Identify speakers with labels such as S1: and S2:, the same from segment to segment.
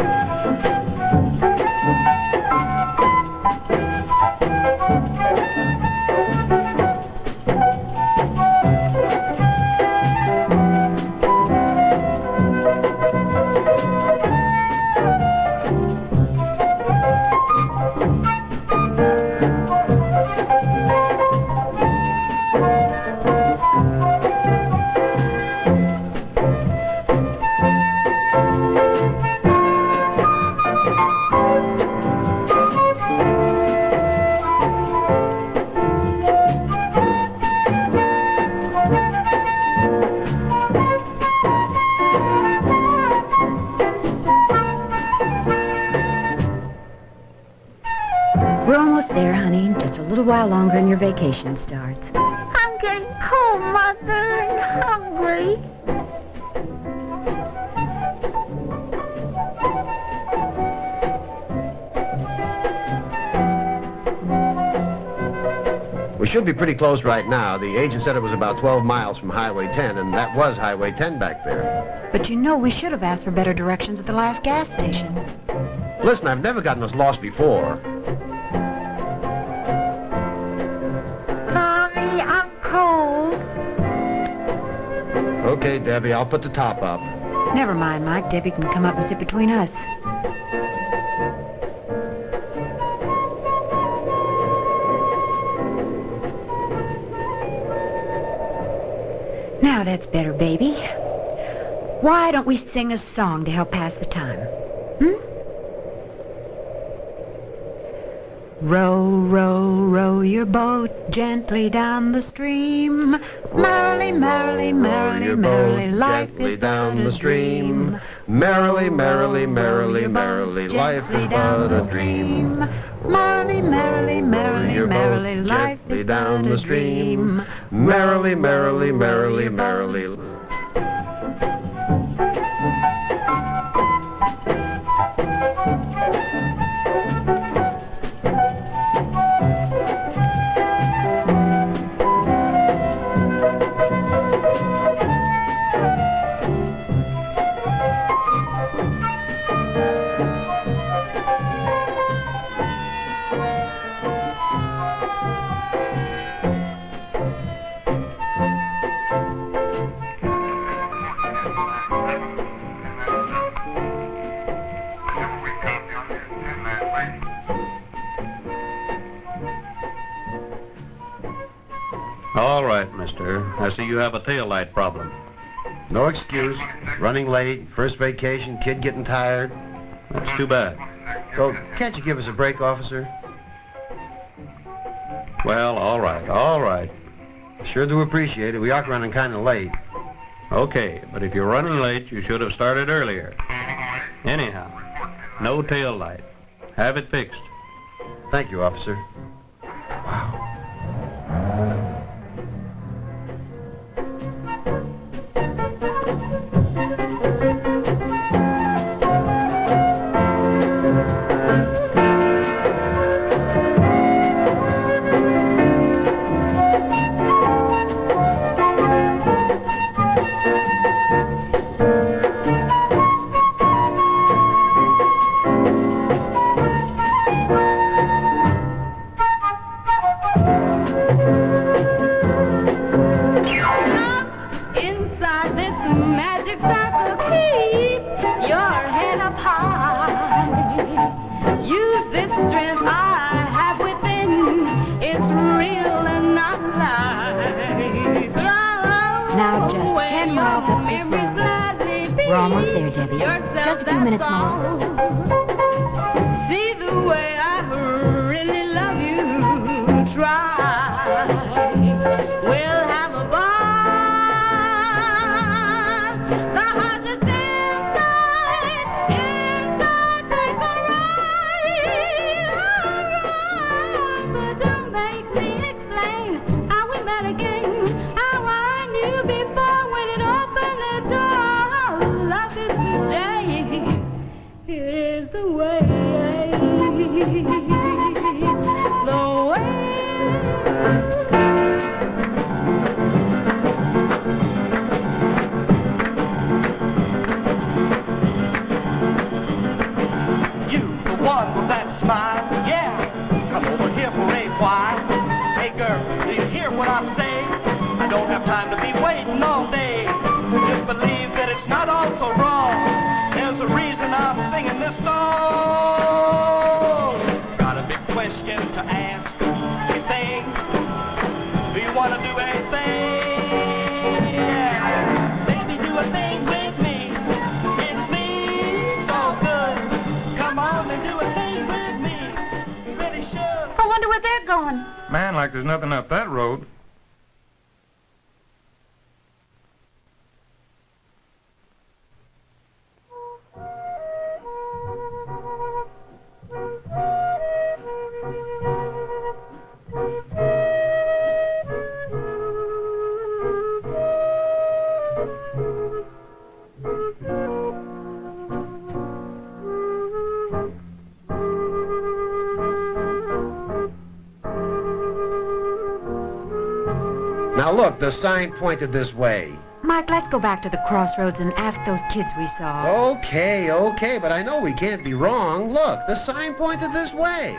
S1: And your vacation starts.
S2: I'm getting cold, Mother, and hungry.
S3: We should be pretty close right now. The agent said it was about 12 miles from Highway 10, and that was Highway 10 back there.
S1: But you know we should have asked for better directions at the last gas station.
S3: Listen, I've never gotten us lost before. Debbie, I'll put the top up.
S1: Never mind, Mike. Debbie can come up and sit between us. Now that's better, baby. Why don't we sing a song to help pass the time? Hmm? Row, row, row your boat gently down the stream. Merrily, merrily, merrily, merrily, life is
S3: down
S1: but
S3: the
S1: a
S3: stream.
S1: dream.
S3: Merrily, merrily, merrily, merrily, life is but a dream.
S1: Merrily, merrily, merrily, merrily, life is
S3: down the stream. Merrily, merrily, merrily, merrily.
S4: You have a tail light problem.
S3: No excuse. Running late, first vacation, kid getting tired.
S4: That's too bad.
S3: So, can't you give us a break, officer?
S4: Well, all right, all right.
S3: Sure do appreciate it. We are running kind of late.
S4: Okay, but if you're running late, you should have started earlier. Anyhow, no tail light. Have it fixed.
S3: Thank you, officer.
S2: The
S5: sign pointed this way.
S1: Mike, let's go back to the crossroads and ask those kids we saw.
S5: Okay, okay, but I know we can't be wrong. Look, the sign pointed this way.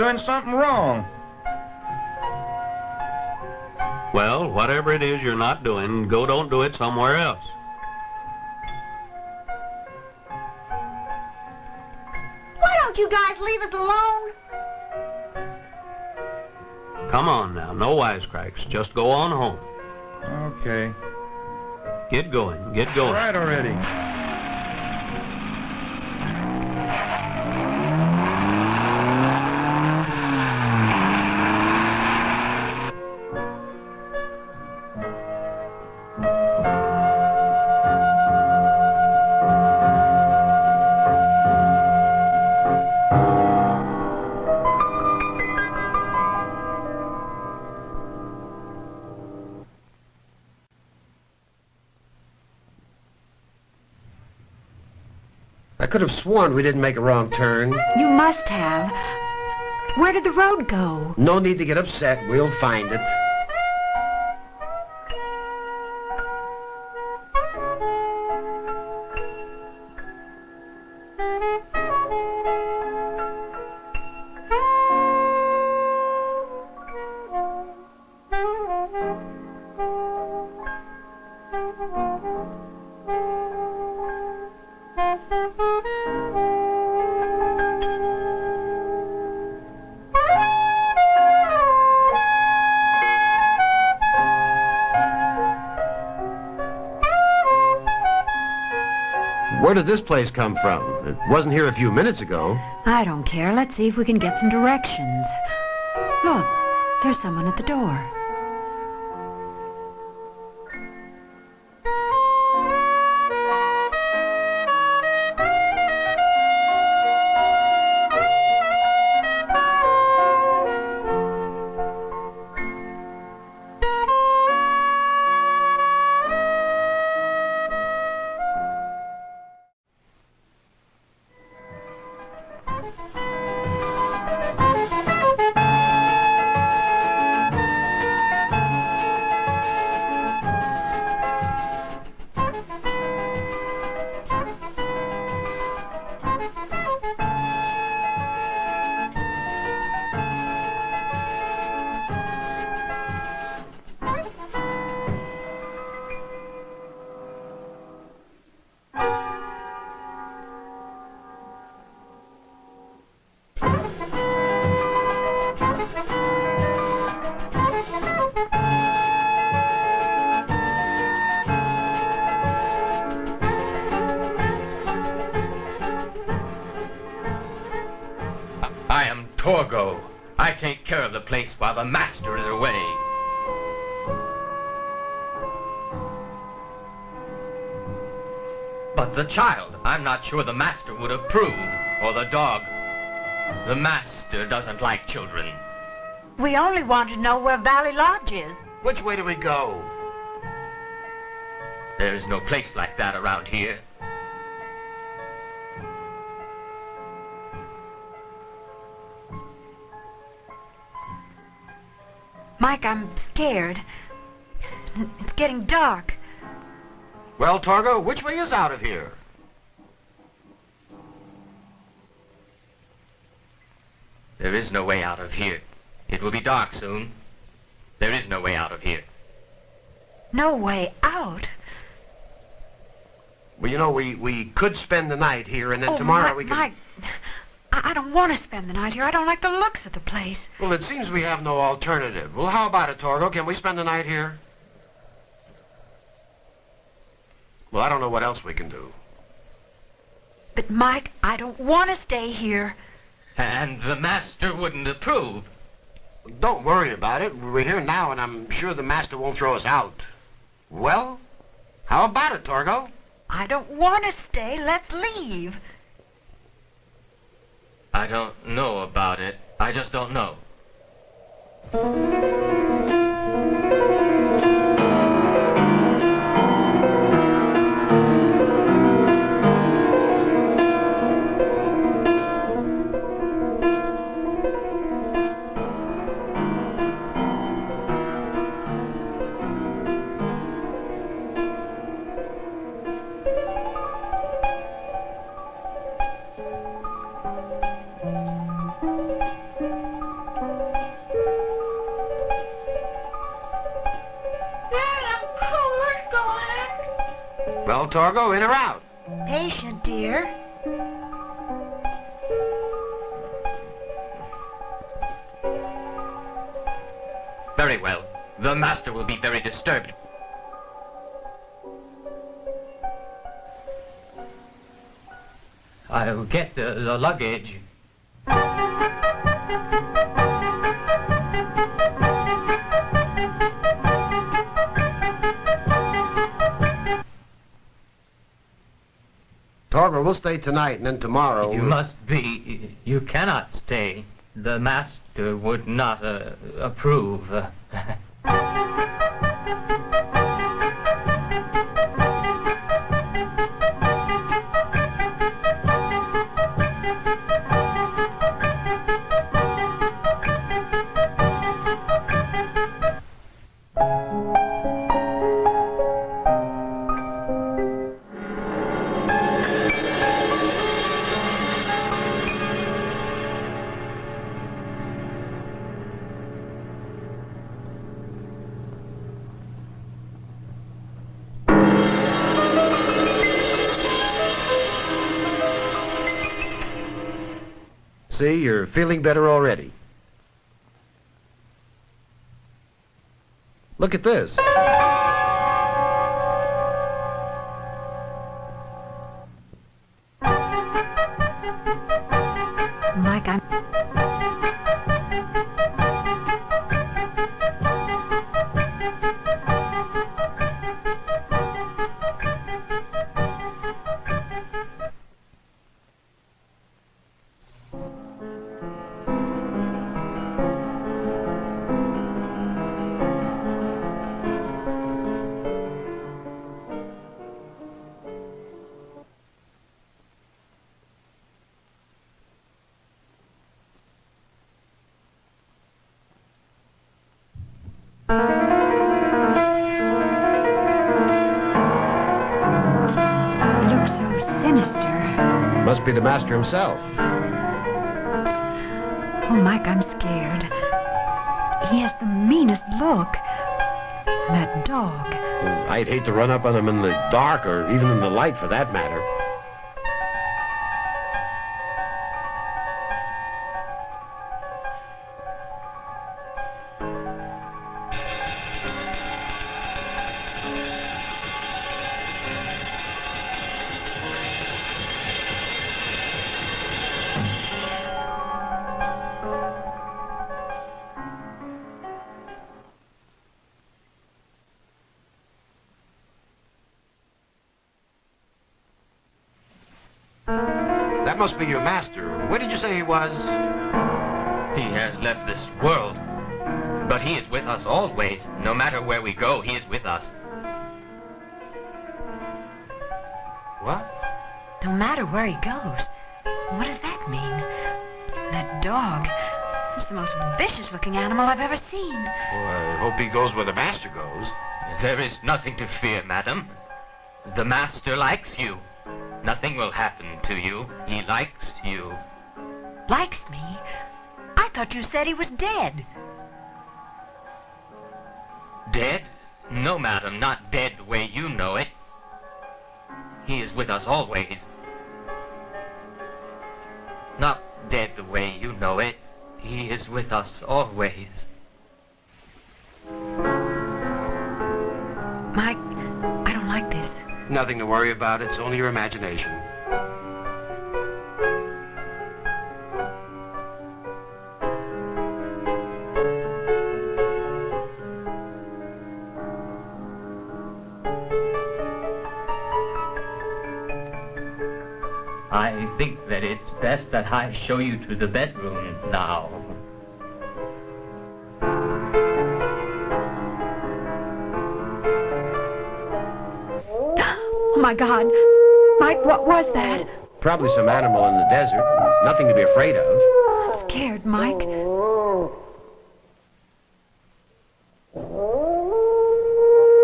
S6: Doing something wrong.
S4: Well, whatever it is you're not doing, go don't do it somewhere else.
S7: Why don't you guys leave us alone?
S4: Come on now, no wisecracks. Just go on home.
S6: Okay.
S4: Get going, get going.
S6: right already.
S5: We didn't make a wrong turn.
S1: You must have. Where did the road go?
S5: No need to get upset. We'll find it. Where did this place come from? It wasn't here a few minutes ago.
S1: I don't care. Let's see if we can get some directions. Look, there's someone at the door.
S8: Of the place while the master is away. But the child, I'm not sure the master would approve, or the dog. The master doesn't like children.
S1: We only want to know where Valley Lodge is.
S5: Which way do we go?
S8: There's no place like that around here.
S5: Well, Torgo, which way is out of here?
S8: There is no way out of here. It will be dark soon. There is no way out of here.
S1: No way out.
S5: Well, you know, we, we could spend the night here, and then
S1: oh,
S5: tomorrow
S1: Mike,
S5: we could...
S1: Mike, I, I don't want to spend the night here. I don't like the looks of the place.
S5: Well, it seems we have no alternative. Well, how about it, Torgo? Can we spend the night here? Well, I don't know what else we can do.
S1: But, Mike, I don't want to stay here.
S8: And the master wouldn't approve.
S5: Don't worry about it. We're here now, and I'm sure the master won't throw us out. Well, how about it, Torgo?
S1: I don't want to stay. Let's leave.
S8: I don't know about it. I just don't know.
S5: Torgo, in or out?
S1: Patient, dear.
S8: Very well. The master will be very disturbed. I'll get the, the luggage.
S5: Torgo, we'll stay tonight, and then tomorrow...
S8: You must be. You cannot stay. The master would not uh, approve.
S5: See, you're feeling better already. Look at this. Himself.
S1: Oh, Mike, I'm scared. He has the meanest look. That dog.
S5: I'd hate to run up on him in the dark, or even in the light, for that matter.
S1: Goes
S5: where the master goes.
S8: There is nothing to fear, madam. The master likes you. Nothing will happen to you. He likes you.
S1: Likes me? I thought you said he was dead.
S8: Dead? No, madam, not dead the way you know it. He is with us always. Not dead the way you know it. He is with us always.
S1: Mike, I don't like this.
S5: Nothing to worry about. It's only your imagination.
S8: I think that it's best that I show you to the bedroom now.
S1: My God. Mike, what was that?
S5: Probably some animal in the desert. Nothing to be afraid of.
S1: I'm scared, Mike.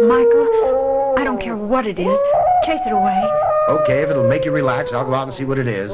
S1: Michael, I don't care what it is. Chase it away.
S5: Okay, if it'll make you relax, I'll go out and see what it is.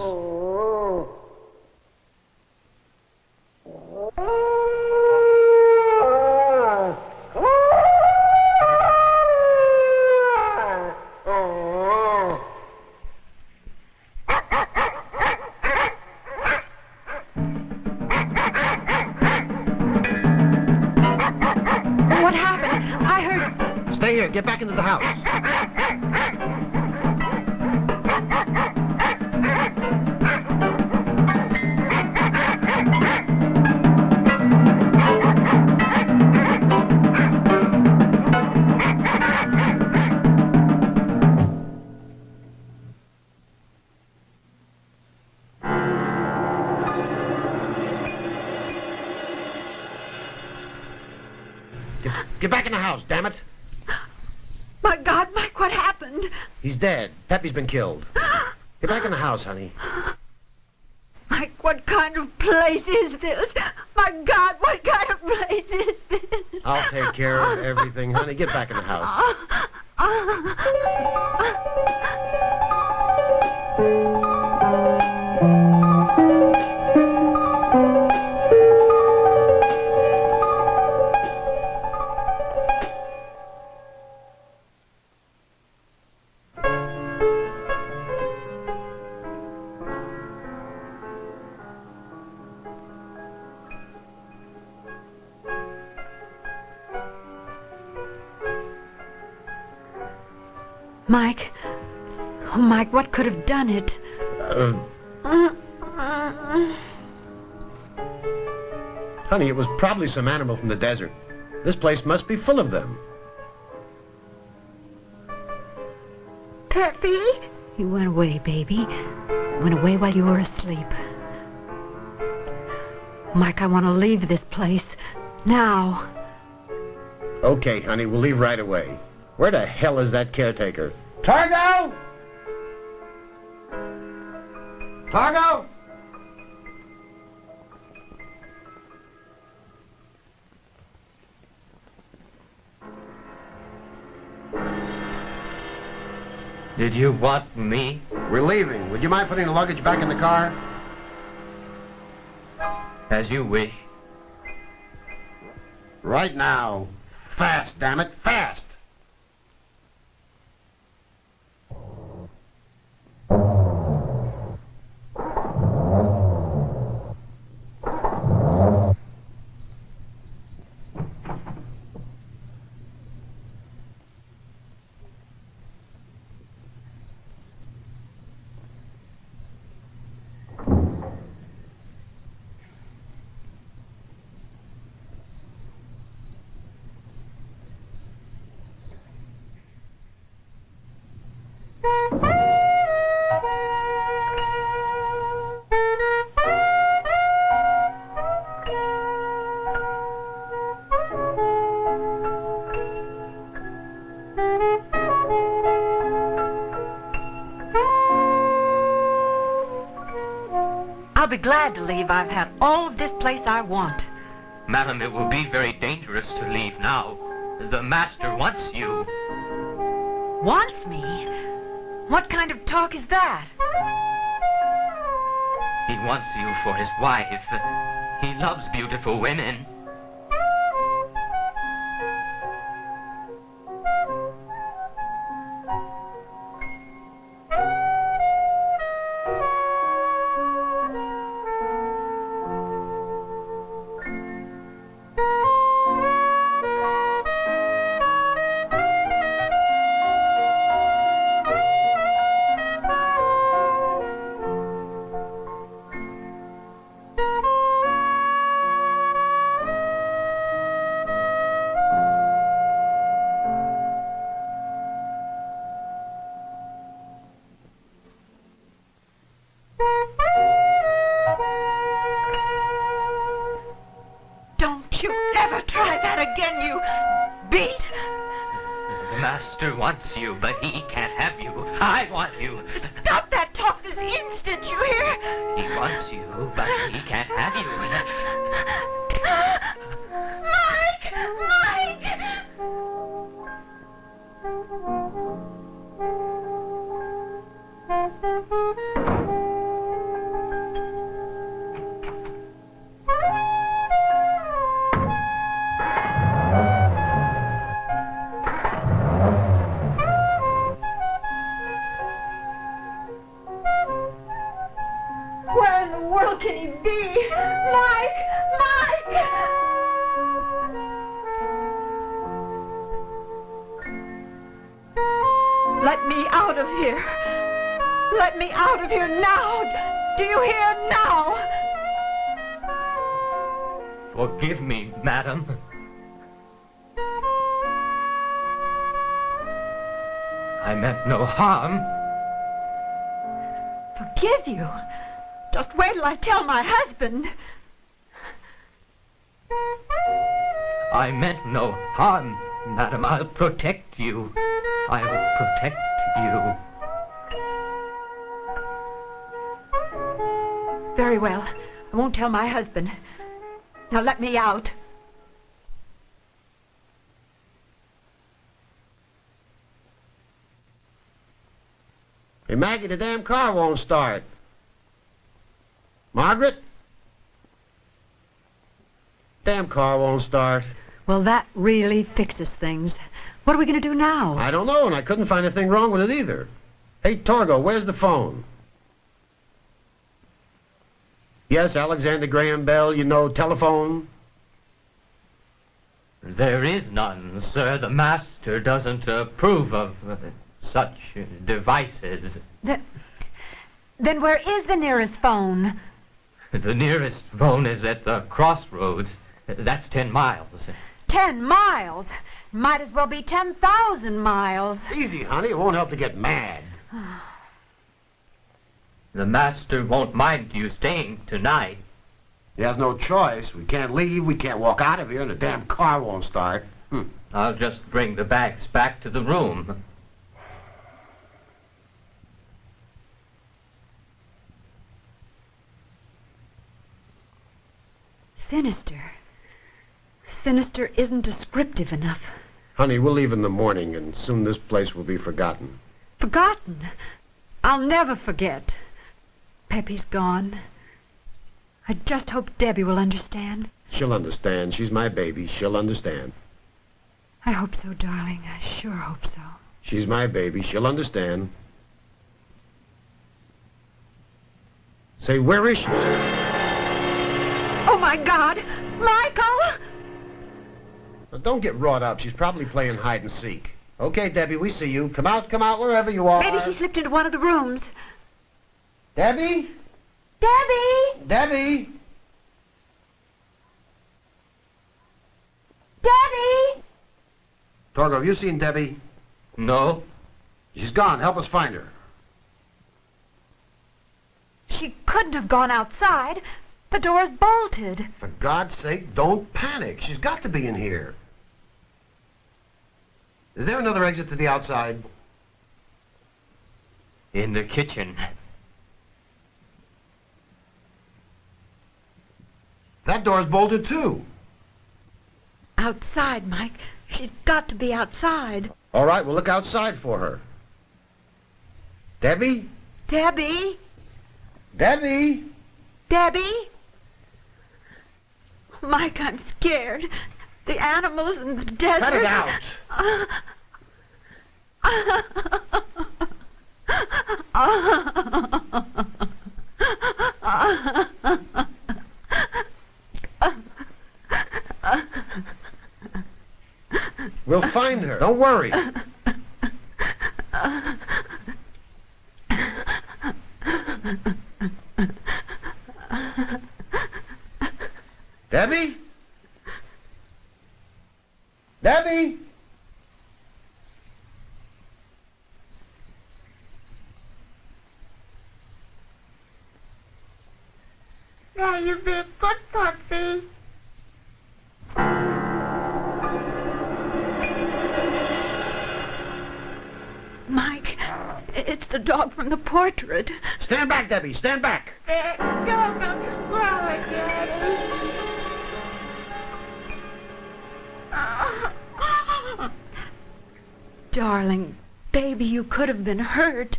S5: Care of everything, honey. Get back in the house.
S1: done it?
S5: Uh, honey, it was probably some animal from the desert. This place must be full of them.
S1: Peppy? He went away, baby. Went away while you were asleep. Mike, I want to leave this place. Now.
S5: Okay, honey, we'll leave right away. Where the hell is that caretaker? Torgo! Torgo!
S8: Did you want me?
S5: We're leaving. Would you mind putting the luggage back in the car?
S8: As you wish.
S5: Right now. Fast, damn it, fast!
S1: Be glad to leave. I've had all of this place I want.
S8: Madam, it will be very dangerous to leave now. The master wants you.
S1: Wants me? What kind of talk is that?
S8: He wants you for his wife. He loves beautiful women. Forgive
S1: you? Just wait till I tell my husband.
S8: I meant no harm, madam. I'll protect you. I'll protect you.
S1: Very well. I won't tell my husband. Now let me out.
S5: Maggie, the damn car won't start. Margaret? Damn car won't start.
S1: Well, that really fixes things. What are we going to do now?
S5: I don't know, and I couldn't find anything wrong with it either. Hey, Torgo, where's the phone? Yes, Alexander Graham Bell, you know, telephone.
S8: There is none, sir. The master doesn't approve of such uh, devices.
S1: Then, then where is the nearest phone?
S8: The nearest phone is at the crossroads. That's ten miles.
S1: Ten miles. Might as well be ten thousand miles.
S5: Easy, honey, it won't help to get mad.
S8: The master won't mind you staying tonight.
S5: He has no choice. We can't leave, we can't walk out of here, and the damn car won't start. Hmm.
S8: I'll just bring the bags back to the room.
S1: Sinister. Sinister isn't descriptive enough.
S5: Honey, we'll leave in the morning, and soon this place will be forgotten.
S1: Forgotten. I'll never forget. Peppy's gone. I just hope Debbie will understand.
S5: She'll understand. She's my baby. She'll understand.
S1: I hope so, darling. I sure hope so.
S5: She's my baby. She'll understand. Say, where is she?
S1: Oh, my God! Michael!
S5: Now, don't get wrought up. She's probably playing hide and seek. Okay, Debbie, we see you. Come out, come out, wherever you are.
S1: Maybe she slipped into one of the rooms.
S5: Debbie?
S1: Debbie!
S5: Debbie?
S1: Debbie!
S5: Torgo, have you seen Debbie?
S8: No?
S5: She's gone. Help us find her.
S1: She couldn't have gone outside. The door's bolted.
S5: For God's sake, don't panic. She's got to be in here. Is there another exit to the outside?
S8: In the kitchen.
S5: That door's bolted, too.
S1: Outside, Mike. She's got to be outside.
S5: All right, we'll look outside for her. Debbie?
S1: Debbie?
S5: Debbie?
S1: Debbie? Mike, I'm scared. The animals in the desert.
S5: Cut it out. We'll find her. Don't worry. Debbie? Debbie?
S2: Now you big good pussy.
S1: Mike, it's the dog from the portrait.
S5: Stand back, Debbie. Stand back.
S2: Don't grow it, Daddy.
S1: Darling, baby, you could have been hurt.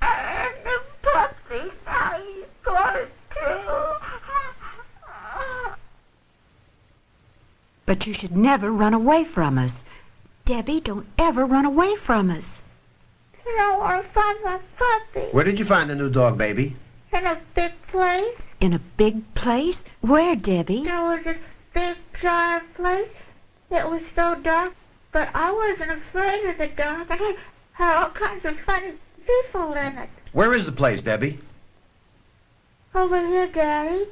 S2: And the puppy, how you going to?
S1: But you should never run away from us. Debbie, don't ever run away from us.
S2: You don't want to find my puppy.
S5: Where did you find the new dog, baby?
S2: In a big place.
S1: In a big place? Where, Debbie?
S2: There was a big giant place. It was so dark, but I wasn't afraid of the dark. I had all kinds of funny people in it.
S5: Where is the place, Debbie?
S2: Over here, Daddy.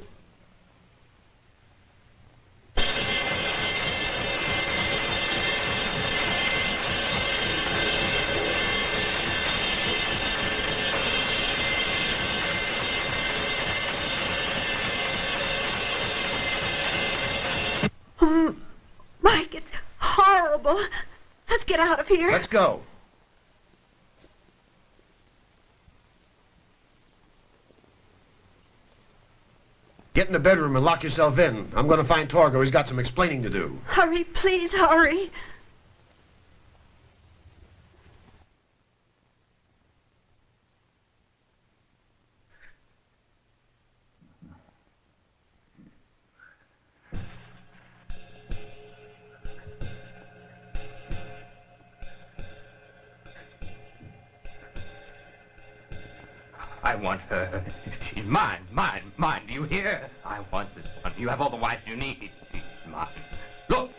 S1: Hmm. Mike, it's horrible. Let's get out of here.
S5: Let's go. Get in the bedroom and lock yourself in. I'm going to find Torgo. He's got some explaining to do.
S1: Hurry, please, hurry.
S8: I want her. She's mine, mine, mine. Do you hear? I want this one. You have all the wives you need. She's mine. Look.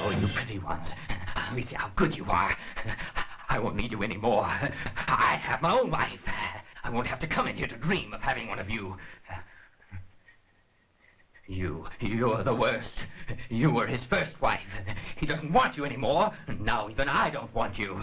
S8: Oh, you pretty ones. Let me see how good you are. I won't need you anymore. I have my own wife. I won't have to come in here to dream of having one of you. You, you're the worst. You were his first wife. He doesn't want you anymore. And now even I don't want you.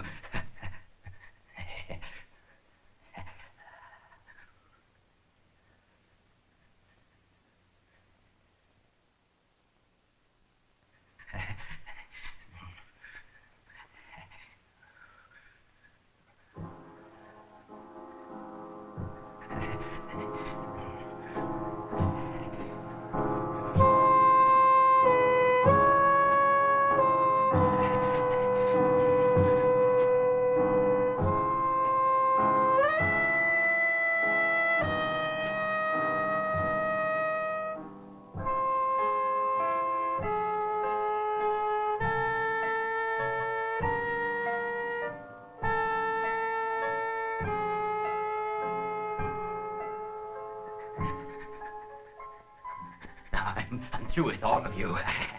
S8: Through with all of you.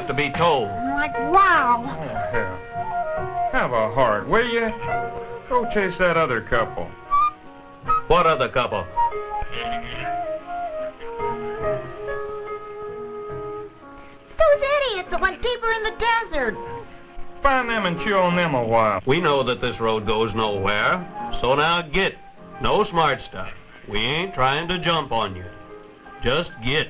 S4: have to be told?
S7: Like, wow.
S6: Oh, hell. Have a heart, will you? Go chase that other couple.
S4: What other couple?
S7: Those idiots that went deeper in the desert.
S6: Find them and chew on them a while.
S4: We know that this road goes nowhere. So now get. No smart stuff. We ain't trying to jump on you. Just get.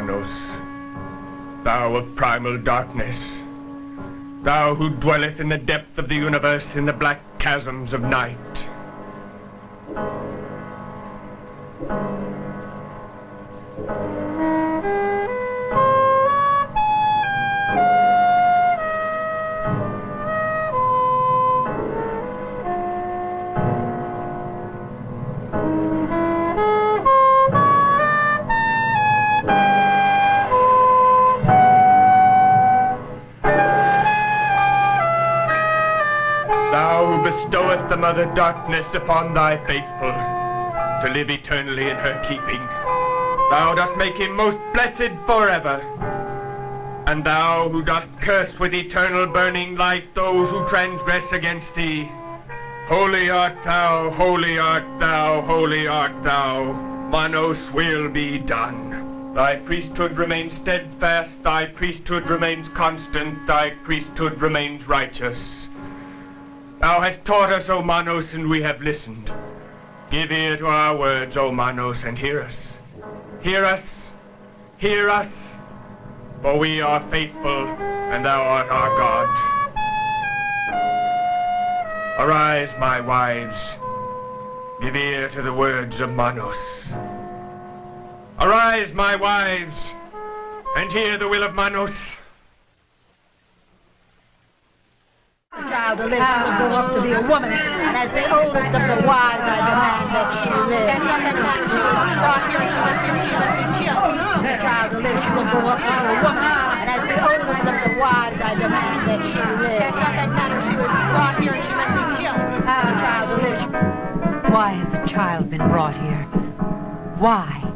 S9: O Manos, thou of primal darkness, thou who dwelleth in the depth of the universe in the black chasms of night. The darkness upon thy faithful, to live eternally in her keeping. Thou dost make him most blessed forever. And thou who dost curse with eternal burning light those who transgress against thee. Holy art thou, holy art thou, holy art thou. Manos will be done. Thy priesthood remains steadfast, thy priesthood remains constant, thy priesthood remains righteous. Thou hast taught us, O Manos, and we have listened. Give ear to our words, O Manos, and hear us. Hear us, hear us, for we are faithful, and thou art our God. Arise, my wives, give ear to the words of Manos. Arise, my wives, and hear the will of Manos.
S7: To live, grow up to be a woman, and as the oldest of the wives, I demand that she live. And from that time oh, she will start here, she must be killed, killed. The child to live, she will grow up to a woman, and as the oldest of the wives, I demand that she live. And from that time oh, she will start here, she must be killed. The child to live,
S1: Why has the child been brought here? Why?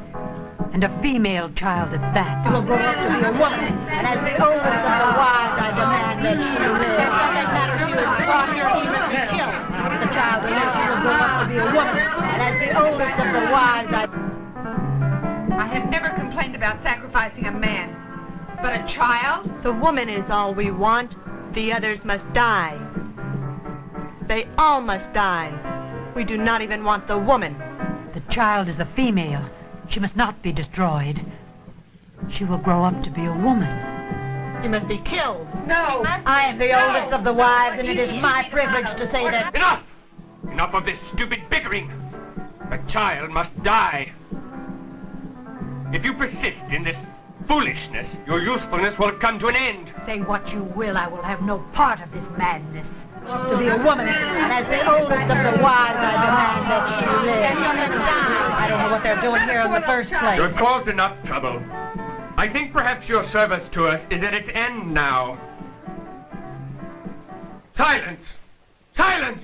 S1: And a female child at that.
S7: will grow up to be a woman, and as the oldest of the wives, I demand that she live. And from that matter, she was brought here, she must be killed. The child will live, she will grow up to be a woman, and as the oldest of the wives, I...
S10: I have never complained about sacrificing a man. But a child?
S3: The woman is all we want. The others must die. They all must die. We do not even want the woman.
S1: The child is a female. She must not be destroyed. She will grow up to be a woman.
S7: She must be killed.
S10: No.
S7: I am the oldest of the wives, and it is my privilege to say that...
S9: Enough! Enough of this stupid bickering. A child must die. If you persist in this foolishness, your usefulness will come to an end.
S7: Say what you will, I will have no part of this madness. To be a woman, and as the oldest of the wives, I demand that she live. I don't know what they're doing here in the first place.
S9: You've caused enough trouble. I think perhaps your service to us is at its end now. Silence! Silence!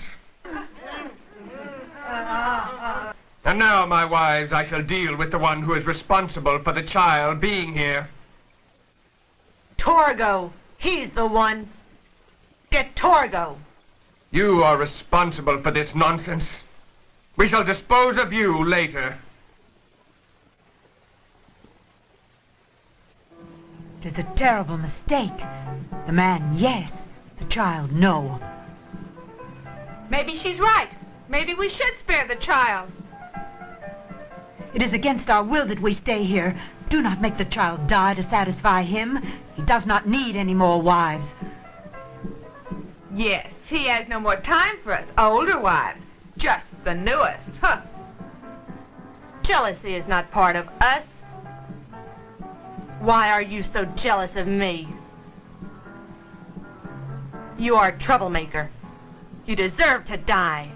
S9: And now, my wives, I shall deal with the one who is responsible for the child being here.
S3: Torgo. He's the one. Get Torgo.
S9: You are responsible for this nonsense. We shall dispose of you later.
S1: It is a terrible mistake. The man, yes. The child, no.
S10: Maybe she's right. Maybe we should spare the child.
S1: It is against our will that we stay here. Do not make the child die to satisfy him. He does not need any more wives.
S10: Yes, he has no more time for us older wives. Just the newest. Huh.
S3: Jealousy is not part of us. Why are you so jealous of me? You are a troublemaker. You deserve to die.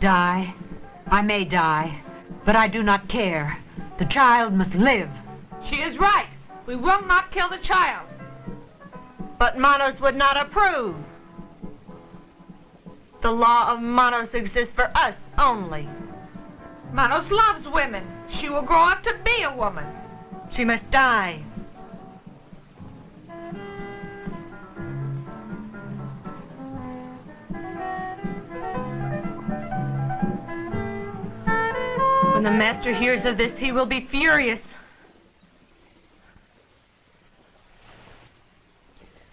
S1: Die? I may die, but I do not care. The child must live.
S10: She is right. We will not kill the child.
S3: But Manos would not approve. The law of Manos exists for us only.
S10: Manos loves women. She will grow up to be a woman.
S3: She must die. When the master hears of this, he will be furious.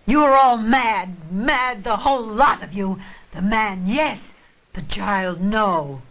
S1: You are all mad, mad, the whole lot of you. The man, yes. The child, no.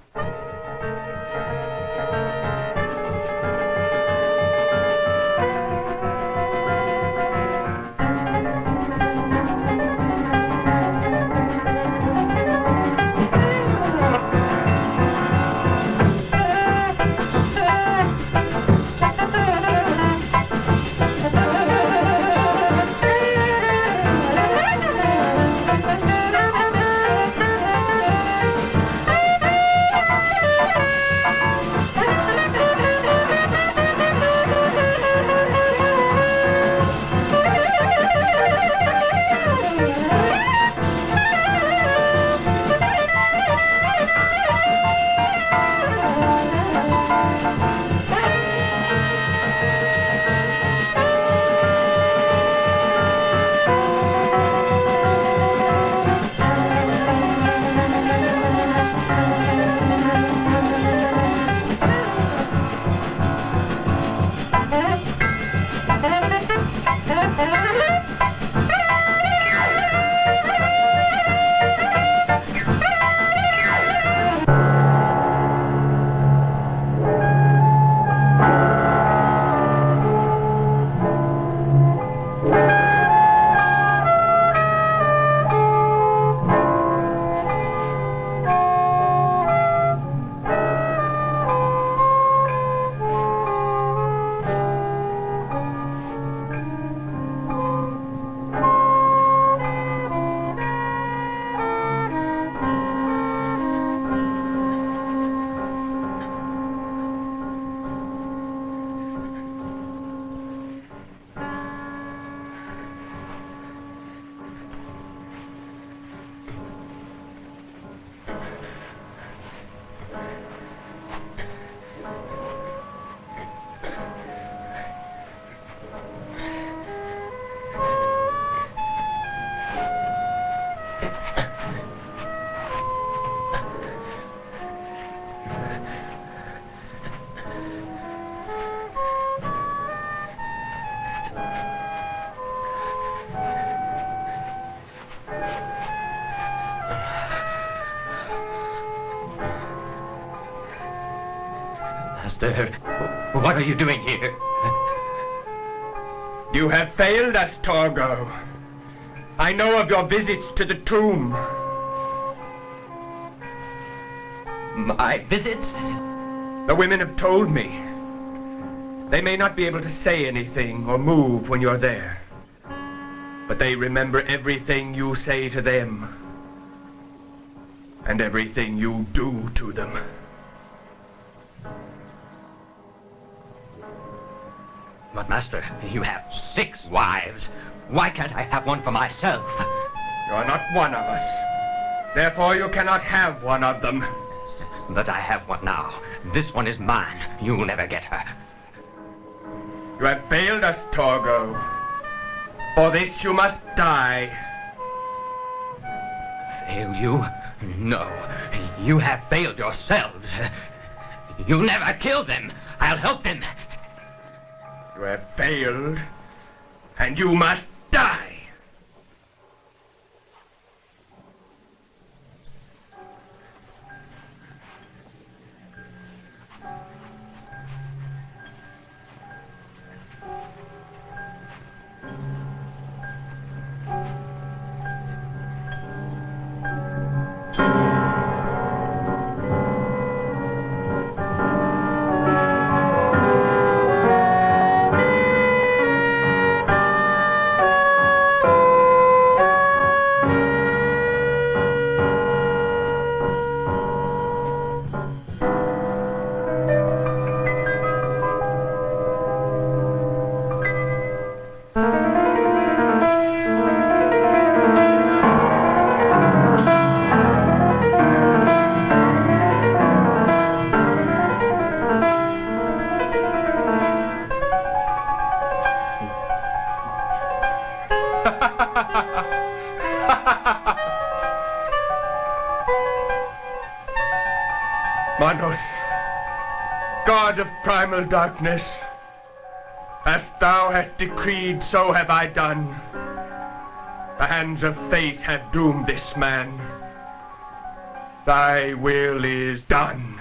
S8: What are you doing here?
S9: You have failed us, Torgo. I know of your visits to the tomb.
S8: My visits?
S9: The women have told me. They may not be able to say anything or move when you're there. But they remember everything you say to them. And everything you do to them.
S8: You have six wives. Why can't I have one for myself?
S9: You're not one of us. Therefore, you cannot have one of them.
S8: But I have one now. This one is mine. You'll never get her.
S9: You have failed us, Torgo. For this you must die.
S8: Fail you? No. You have failed yourselves. You'll never kill them. I'll help them.
S9: Have failed, and you must primal darkness, as thou hast decreed, so have I done. The hands of fate have doomed this man. Thy will is done.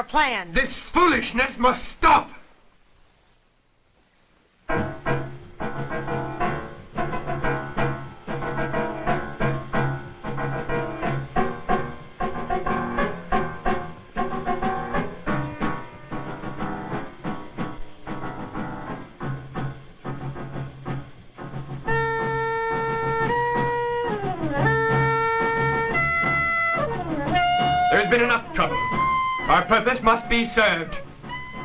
S3: our plan.
S9: This foolishness must stop. There's been enough trouble. Our purpose must be served.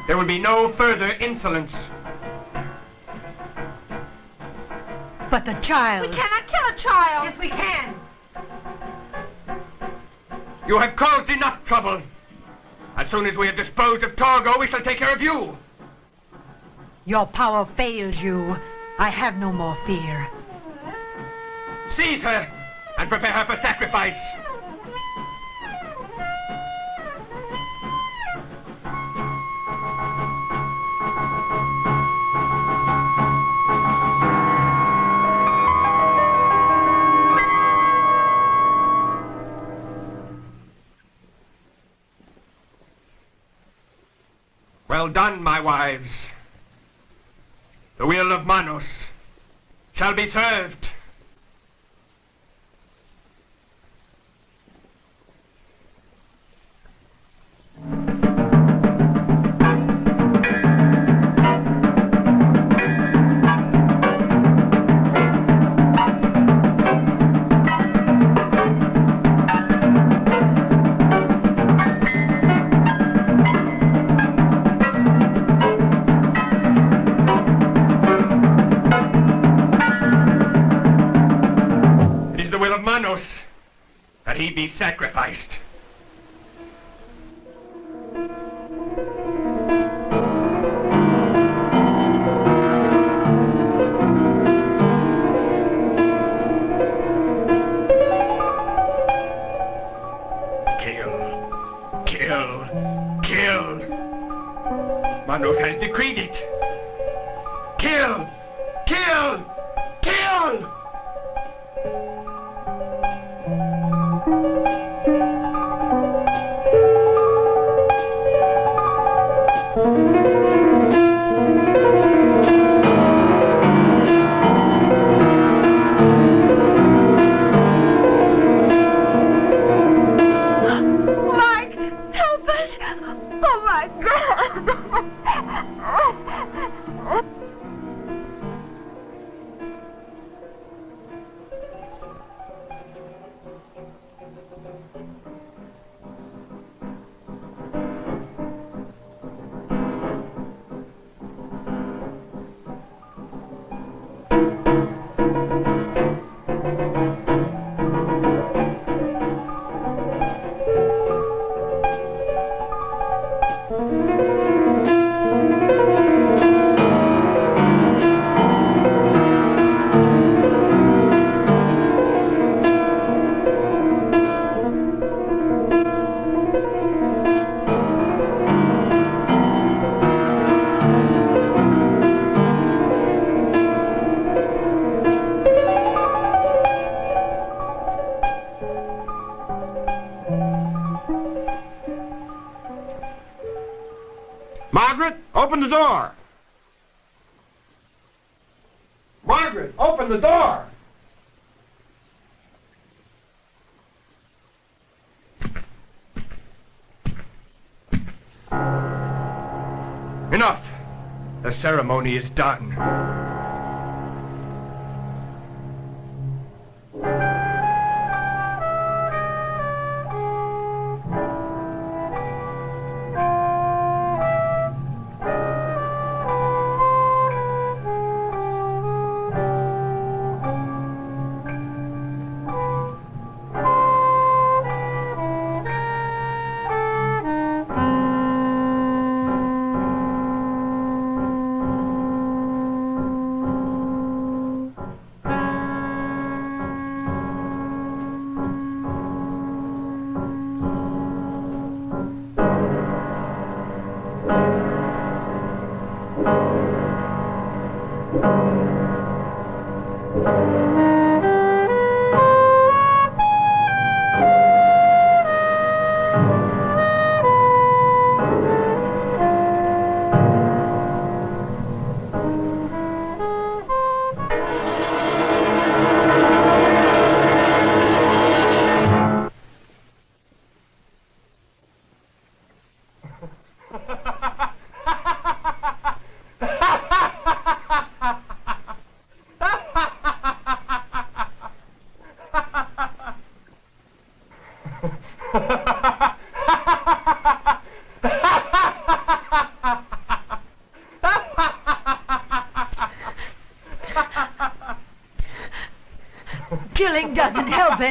S9: There will be no further insolence.
S1: But the child.
S10: We cannot kill a child. Yes, we can.
S9: You have caused enough trouble. As soon as we have disposed of Torgo, we shall take care of you.
S1: Your power fails you. I have no more fear.
S9: Seize her and prepare her for sacrifice. Well done, my wives. The will of Manos shall be served. Is the will of Manos that he be sacrificed. Kill, kill, kill. Manos has decreed it. Kill,
S7: Oh my God!
S9: Ceremony is done.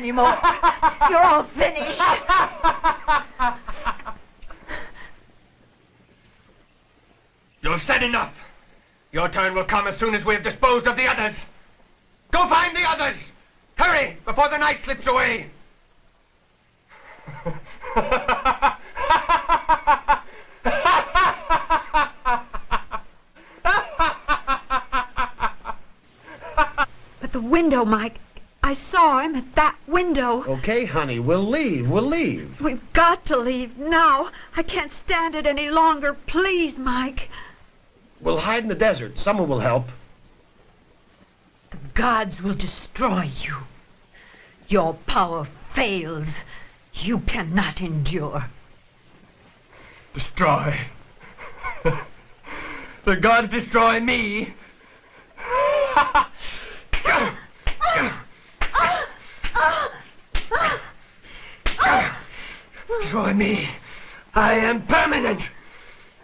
S1: Anymore. You're all finished.
S9: You've said enough. Your turn will come as soon as we have disposed of the others. Go find the others! Hurry, before the night slips away!
S1: But the window, Mike. I saw him at that window.
S5: Okay, honey, we'll leave. We'll leave.
S1: We've got to leave now. I can't stand it any longer. Please, Mike.
S5: We'll hide in the desert. Someone will help.
S1: The gods will destroy you. Your power fails. You cannot endure.
S9: Destroy. the gods destroy me. Ah! Ah! Ah! Destroy me. I am permanent.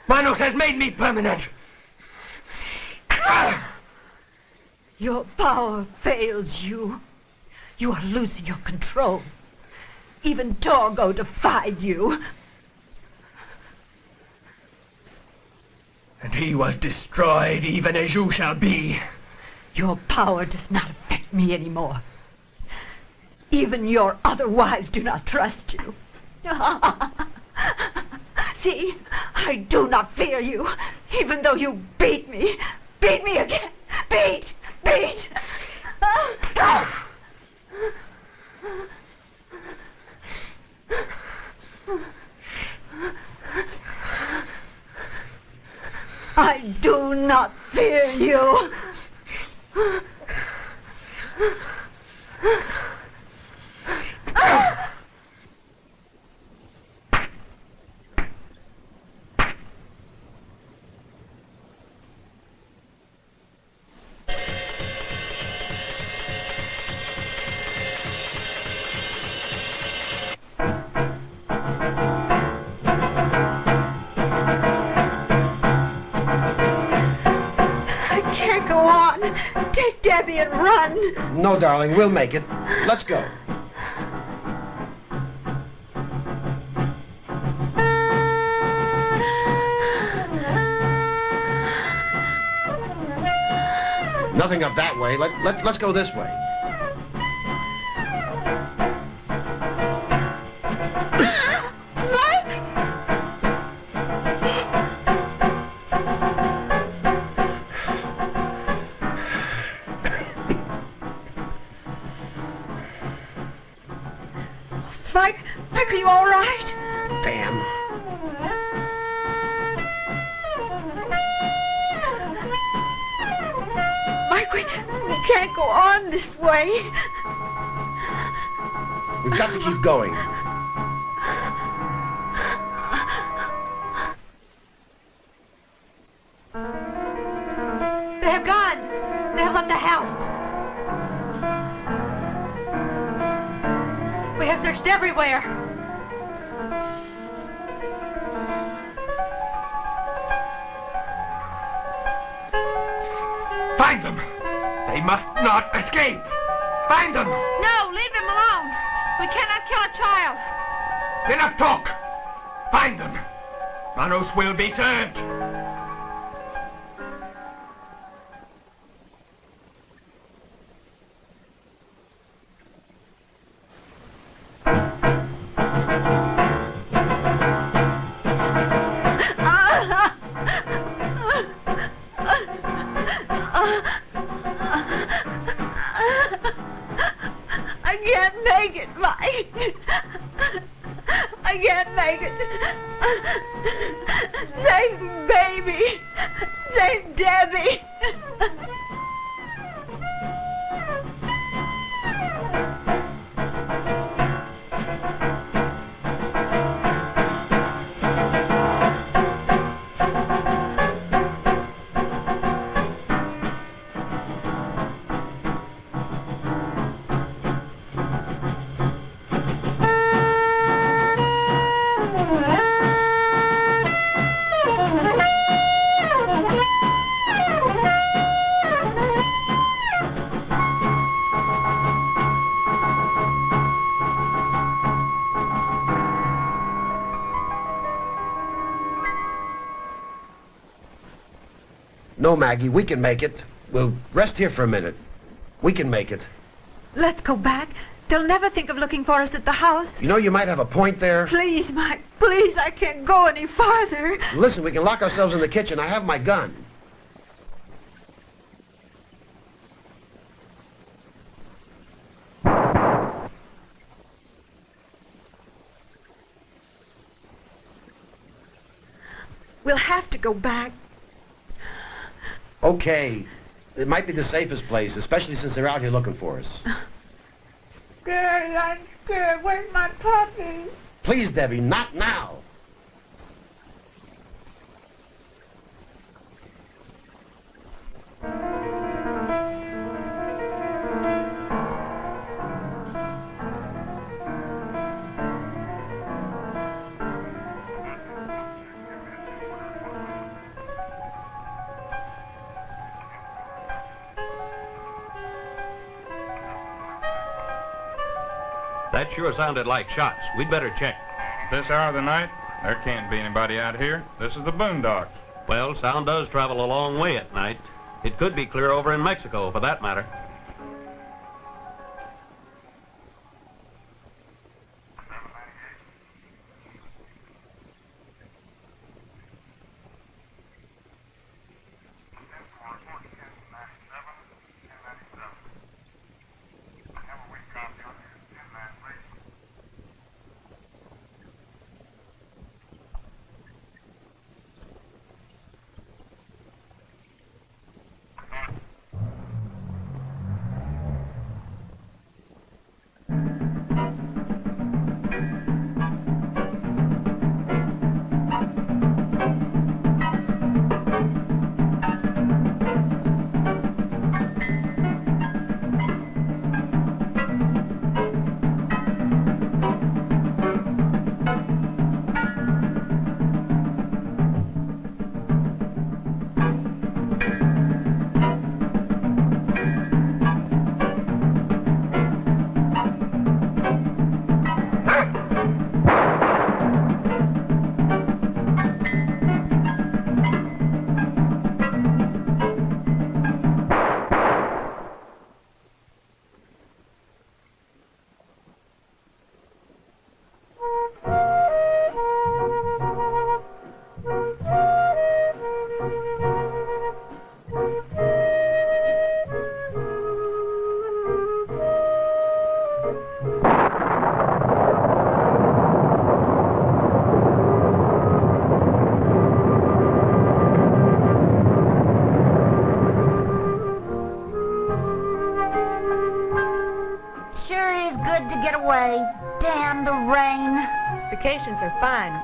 S9: Manos has made me permanent.
S1: Your power fails you. You are losing your control. Even Torgo defied you.
S9: And he was destroyed even as you shall be.
S1: Your power does not affect me anymore. Even your other wives do not trust you. See, I do not fear you, even though you beat me. Beat me again. Beat, beat. I do not fear you.
S5: No, darling, we'll make it. Let's go. Nothing up that way. Let, let, let's go this way.
S1: On
S9: will be served.
S5: No, Maggie, we can make it. We'll rest here for a minute. We can make it.
S1: Let's go back. They'll never think of looking for us at the house.
S5: You know, you might have a point there.
S1: Please, Mike, please, I can't go any farther.
S5: Listen, we can lock ourselves in the kitchen. I have my gun.
S1: We'll have to go back.
S5: Okay. It might be the safest place, especially since they're out here looking for us.
S7: Daddy, I'm scared. Where's my puppy?
S5: Please, Debbie, not now.
S4: Sure sounded like shots. We'd better check.
S6: This hour of the night, there can't be anybody out here. This is the boondocks.
S4: Well, sound does travel a long way at night. It could be clear over in Mexico, for that matter.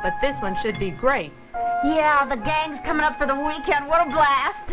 S3: But this one should be great.
S11: Yeah, the gang's coming up for the weekend. What a blast.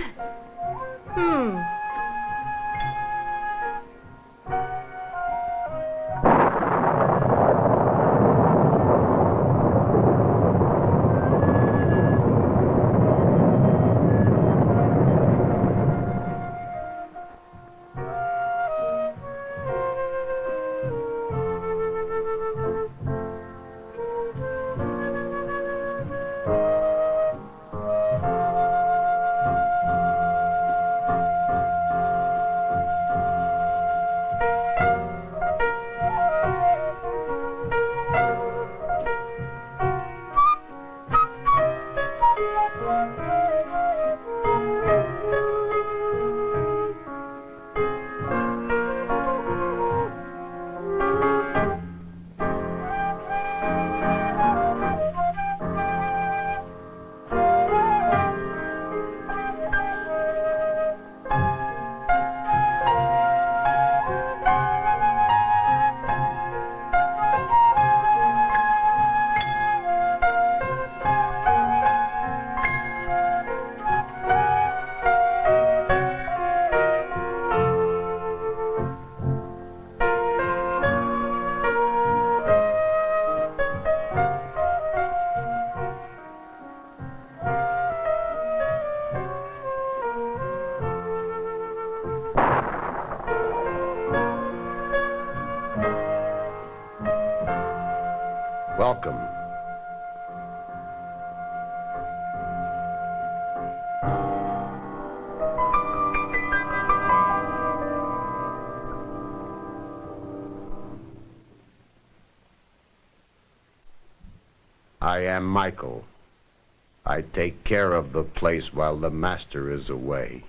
S3: Place while the master is away.